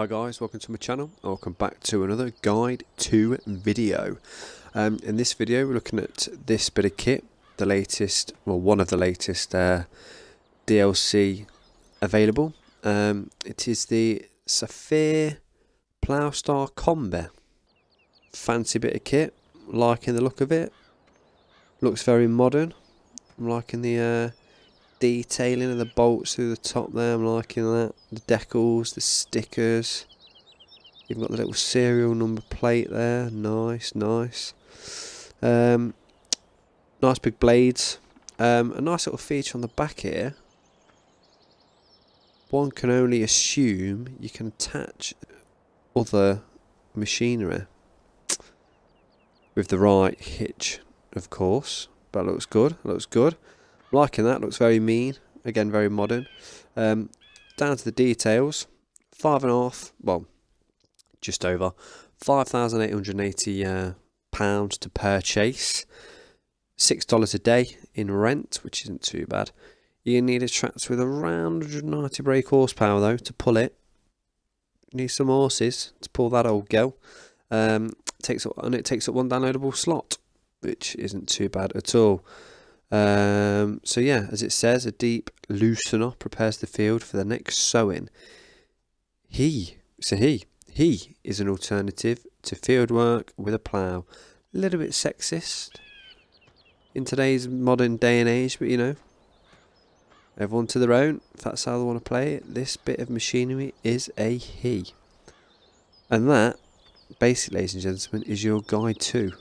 Hi guys, welcome to my channel. Welcome back to another guide to video. Um, in this video we're looking at this bit of kit, the latest, well one of the latest uh, DLC available. Um, it is the Saphir PlowStar Combi. Fancy bit of kit, liking the look of it. Looks very modern. I'm liking the uh, detailing of the bolts through the top there. I'm liking that. The decals, the stickers. You've got the little serial number plate there. Nice, nice. Um, nice big blades. Um, a nice little feature on the back here. One can only assume you can attach other machinery with the right hitch, of course. But looks good. Looks good liking that, looks very mean. Again, very modern. Um, down to the details. Five and a half, well, just over. £5,880 uh, pounds to purchase. $6 a day in rent, which isn't too bad. You need a tractor with around 190 brake horsepower though to pull it. You need some horses to pull that old girl. Um, takes up, and it takes up one downloadable slot, which isn't too bad at all. Um, so yeah, as it says, a deep loosener prepares the field for the next sowing. He, so he, he is an alternative to field work with a plough. A little bit sexist in today's modern day and age, but you know, everyone to their own. If that's how they want to play it, this bit of machinery is a he. And that, basically, ladies and gentlemen, is your guide to.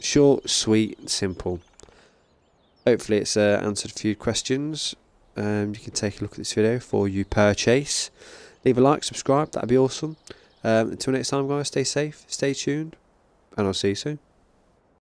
Short, sweet, simple hopefully it's uh, answered a few questions. Um, you can take a look at this video for you purchase. Leave a like, subscribe, that'd be awesome. Um, until next time guys, stay safe, stay tuned, and I'll see you soon.